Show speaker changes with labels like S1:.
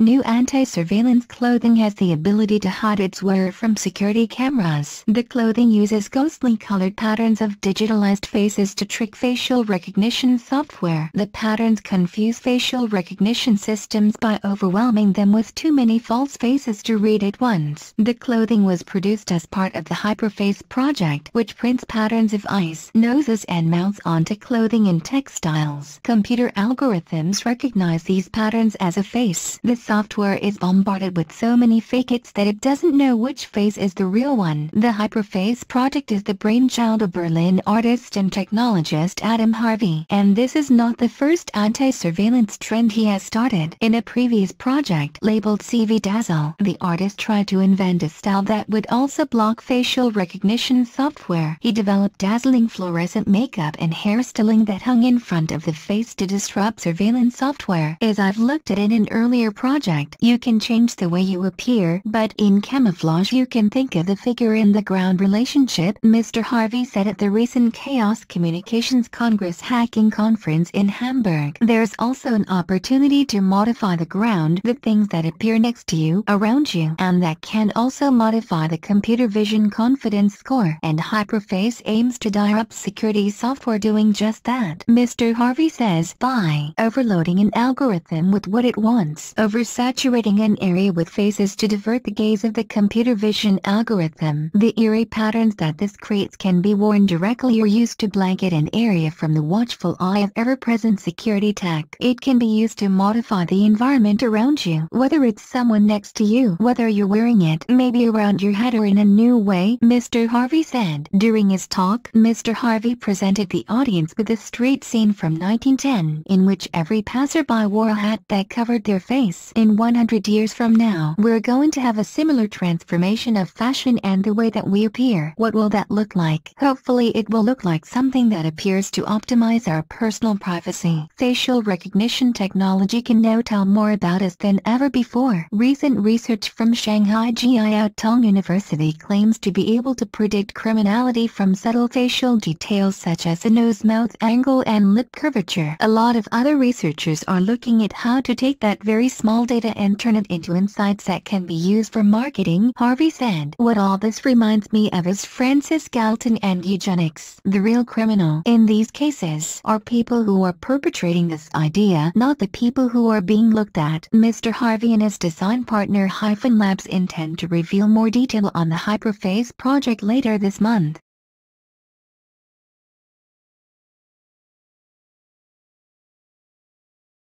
S1: New anti-surveillance clothing has the ability to hide its wearer from security cameras. The clothing uses ghostly colored patterns of digitalized faces to trick facial recognition software. The patterns confuse facial recognition systems by overwhelming them with too many false faces to read at once. The clothing was produced as part of the Hyperface project which prints patterns of eyes, noses and mouths onto clothing and textiles. Computer algorithms recognize these patterns as a face. The software is bombarded with so many fake hits that it doesn't know which face is the real one. The Hyperface project is the brainchild of Berlin artist and technologist Adam Harvey. And this is not the first anti-surveillance trend he has started. In a previous project labeled CV Dazzle, the artist tried to invent a style that would also block facial recognition software. He developed dazzling fluorescent makeup and hairstyling that hung in front of the face to disrupt surveillance software. As I've looked at in an earlier project, you can change the way you appear, but in camouflage you can think of the figure in the ground relationship, Mr. Harvey said at the recent Chaos Communications Congress hacking conference in Hamburg. There's also an opportunity to modify the ground, the things that appear next to you, around you, and that can also modify the computer vision confidence score. And Hyperface aims to dial up security software doing just that. Mr. Harvey says by overloading an algorithm with what it wants, oversaturating an area with faces to divert the gaze of the computer vision algorithm. The eerie patterns that this creates can be worn directly or used to blanket an area from the watchful eye of ever-present security tech. It can be used to modify the environment around you, whether it's someone next to you, whether you're wearing it, maybe around your head or in a new way, Mr. Harvey said. During his talk, Mr. Harvey presented the audience with a street scene from 1910, in which every passerby wore a hat that covered their face. In 100 years from now, we're going to have a similar transformation of fashion and the way that we appear. What will that look like? Hopefully it will look like something that appears to optimize our personal privacy. Facial recognition technology can now tell more about us than ever before. Recent research from Shanghai Jiao Tong University claims to be able to predict criminality from subtle facial details such as the nose-mouth angle and lip curvature. A lot of other researchers are looking at how to take that very small data and turn it into insights that can be used for marketing, Harvey said. What all this reminds me of is Francis Galton and eugenics. The real criminal in these cases are people who are perpetrating this idea, not the people who are being looked at. Mr. Harvey and his design partner Hyphen Labs intend to reveal more detail on the Hyperface project later this month.